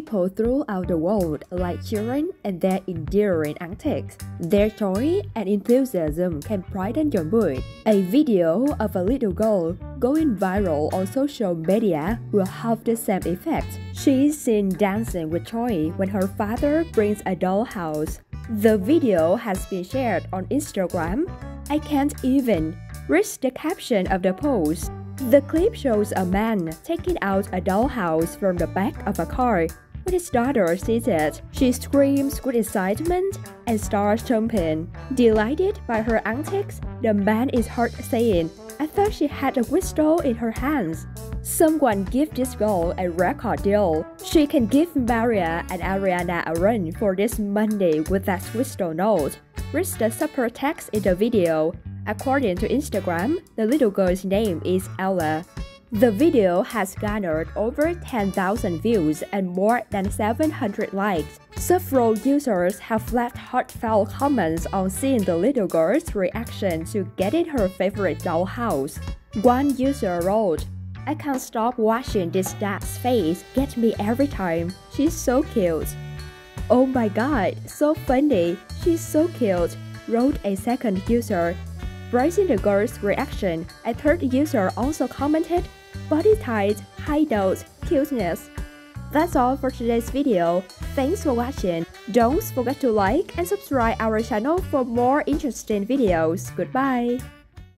People throughout the world like children and their endearing antics. Their joy and enthusiasm can brighten your mood. A video of a little girl going viral on social media will have the same effect. She is seen dancing with joy when her father brings a dollhouse. The video has been shared on Instagram. I can't even read the caption of the post. The clip shows a man taking out a dollhouse from the back of a car. His daughter sees it, she screams with excitement and starts jumping. Delighted by her antics, the man is heard saying, I thought she had a whistle in her hands. Someone give this girl a record deal. She can give Mariah and Ariana a run for this Monday with that whistle note. Read the super text in the video. According to Instagram, the little girl's name is Ella. The video has garnered over 10,000 views and more than 700 likes. Several users have left heartfelt comments on seeing the little girl's reaction to getting her favorite dollhouse. One user wrote, I can't stop watching this dad's face get me every time. She's so cute. Oh my god, so funny. She's so cute, wrote a second user. Praising the girl's reaction, a third user also commented, body tight, high notes, cuteness. That's all for today's video. Thanks for watching. Don't forget to like and subscribe our channel for more interesting videos. Goodbye.